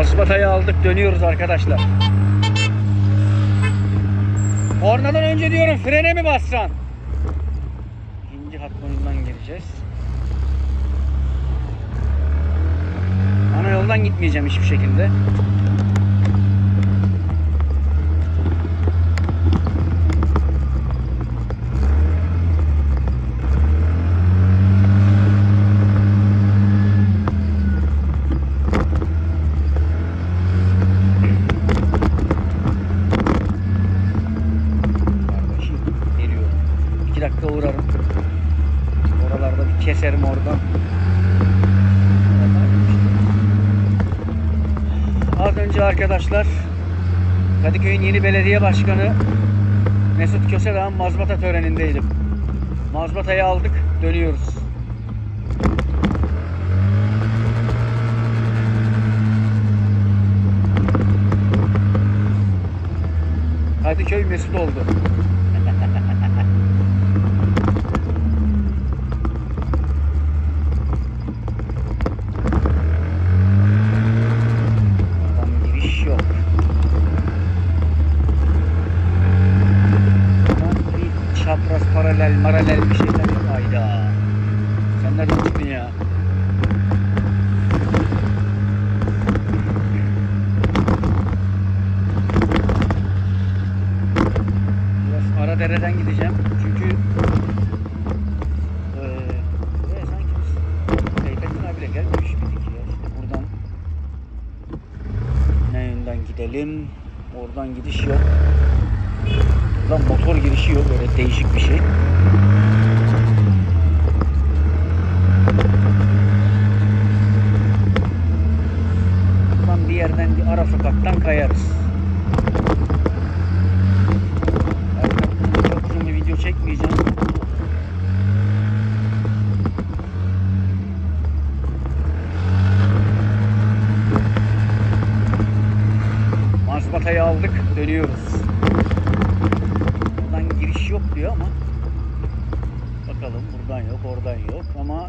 Mazbatayı aldık dönüyoruz arkadaşlar. Kornadan önce diyorum frene mi bassan? İkinci hat boyundan gireceğiz. Ana yoldan gitmeyeceğim hiçbir şekilde. Keserim oradan. Az önce arkadaşlar Kadıköy'ün yeni belediye başkanı Mesut Kösedağ'ın mazbata törenindeydim. Mazbatayı aldık, dönüyoruz. Kadıköy Mesut oldu. Buradan giriş yok. Buradan bir çapraz paralel maralel bir şeyler yok. Hayda. Sen nereden çıktın ya? Biraz ara dereden gideceğim. Çünkü eee e, sanki biz Seyfettin abiyle gelmemiş miydik ya? İşte buradan ne yönden gidelim? Oradan gidiş yok. Buradan motor girişi yok. Böyle değişik bir şey. Buradan bir yerden bir ara sokaktan kayarız. Çok uzun bir video çekmeyeceğim. Mazbatayı aldık, dönüyoruz. Buradan giriş yok diyor ama bakalım buradan yok, oradan yok ama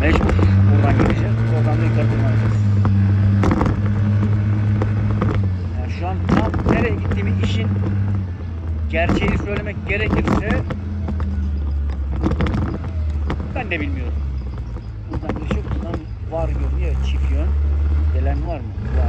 mecbur buradan gideceğiz. Oradan da yukarı tırmanacağız. Yani şu an tam nereye gittiğimi işin gerçeğini söylemek gerekirse ben de bilmiyorum. Buradan giriş yok, buradan var görünüyor çift yön. Gelen var mı? Varmış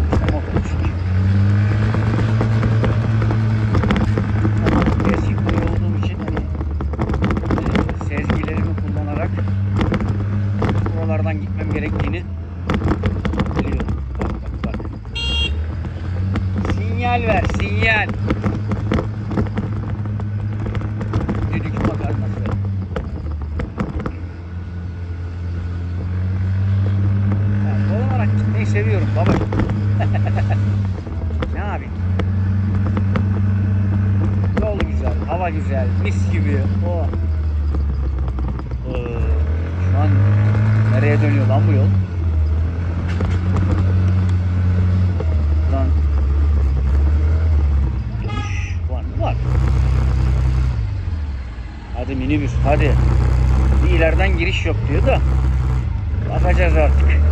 dönüyor lan bu yol? Lan dönüş var mı? Var. Hadi minibüs hadi. Bir ileriden giriş yok diyor da. Bakacağız artık.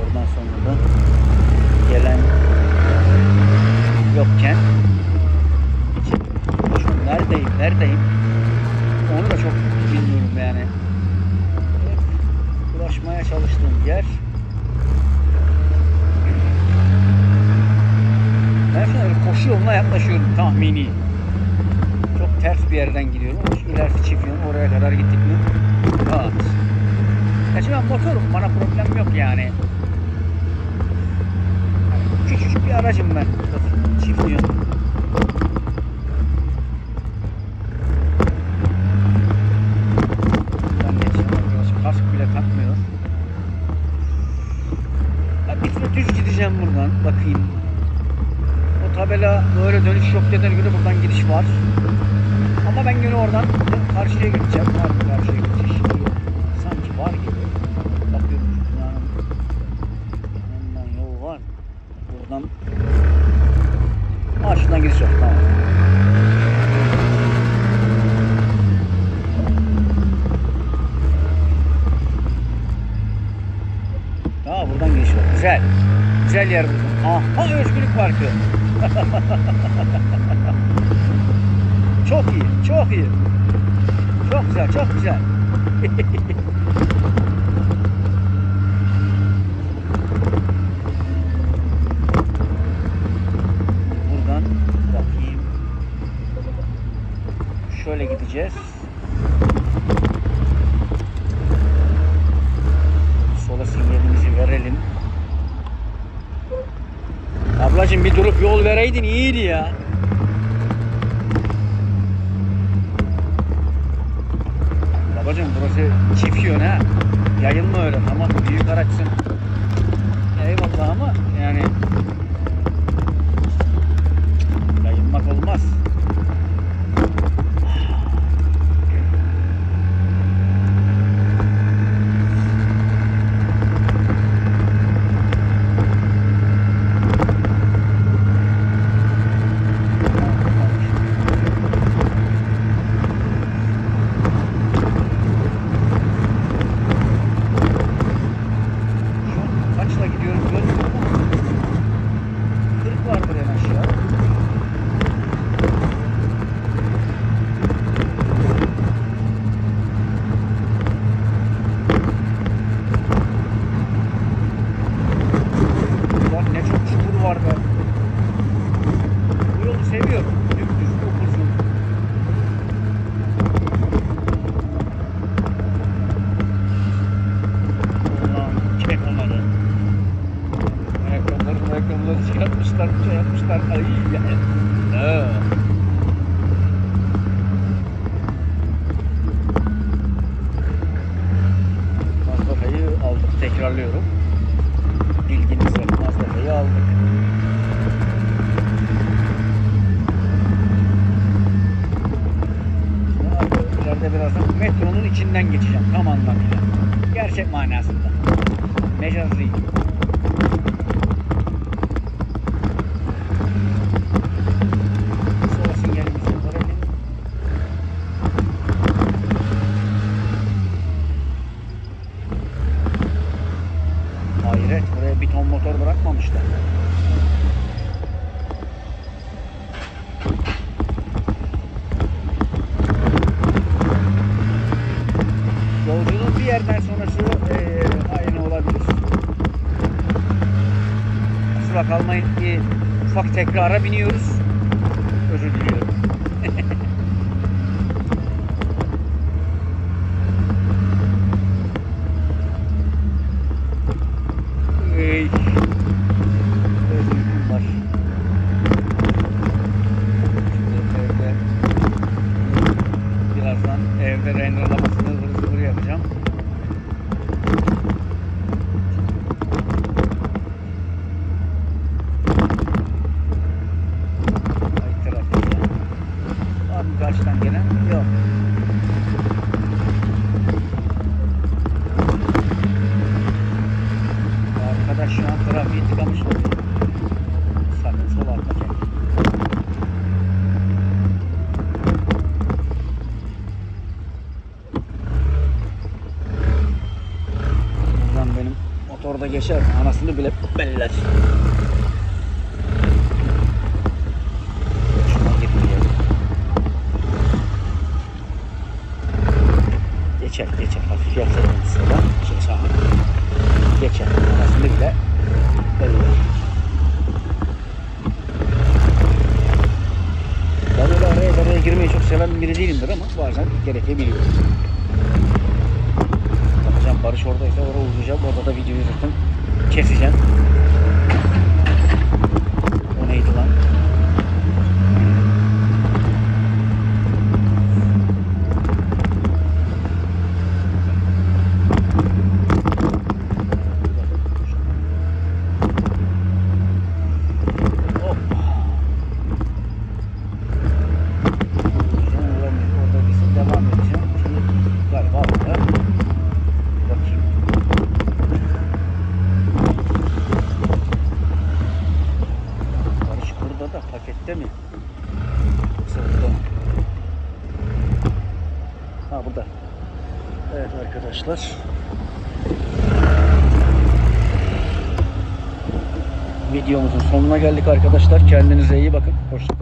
Oradan sonra da gelen yokken şu neredeyim neredeyim onu da çok bilmiyorum yani. Hep ulaşmaya çalıştığım yer Ben şu koşu yoluna yaklaşıyorum tahmini. Çok ters bir yerden gidiyorum. Şu ilerisi çift yol oraya kadar gittik mi? Rahat. Şimdi ben motorum. Bana problem yok yani. Küçücük bir aracım ben. Çift yön. Buradan geçeceğim arkadaşlar. Kask bile takmıyor. Ya bir süre düz gideceğim buradan. Bakayım. O tabela böyle dönüş yok dediğine göre buradan gidiş var. Ama ben gene oradan karşıya gideceğim. Var mı karşıya gideceğiz? Yok. Sanki var gibi. Bakıyorum binanın yanından yol var. Buradan Aa şuradan giriş yok. Tamam. Aa buradan giriş var. Güzel. Güzel yer buldum. Aha Özgürlük Parkı. çok iyi. Çok iyi. Çok güzel. Çok güzel. Buradan bakayım. Şöyle gideceğiz. Sola sinyalimizi verelim. Ablacım bir durup yol vereydin iyiydi ya. Babacım burası çift yön ha. Yayılma öyle tamam büyük araçsın. Eyvallah ama yani yayılmak olmaz. Aldık, tekrarlıyorum. Bilginize Mazdakayı aldık. İleride birazdan metronun içinden geçeceğim tam anlamıyla. Gerçek manasında. Mecazi. Sola sinyalimizi verelim. Hayret buraya bir ton motor bırakmamışlar. Yerden sonrası eee, aynı olabilir. Kusura kalmayın ki ufak tekrara biniyoruz. Özür diliyorum. Ey. Özürüm var. Şimdi evde birazdan evde renderlamasını ıvır zıvır yapacağım. Ay trafik ya. Var mı karşıdan gelen? Yok. Arkadaş şu an trafiği tıkamış oluyor. Sakın sol çek. Buradan benim motorda geçer. Anasını bile beller. Şuna gitmeyelim. Geçer geçer. Hafif yatırım sıra. Şey sağa. Geçer. Anasını bile beller. biri değilimdir ama bazen gerekebiliyor. Bakacağım Barış oradaysa oraya uzayacağım. Orada da videoyu zaten keseceğim. O neydi lan? Hop. Uzayacağım, oradan- orada bir devam edeceğim. Şimdi galiba orada. Bakayım. Barış burada da pakette mi? Yoksa burada mı? Ha burada. Evet arkadaşlar. Videomuzun sonuna geldik arkadaşlar. Kendinize iyi bakın. Hoşçakalın.